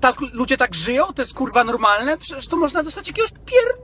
tak, ludzie tak żyją? To jest kurwa normalne? Przecież to można dostać jakiegoś pier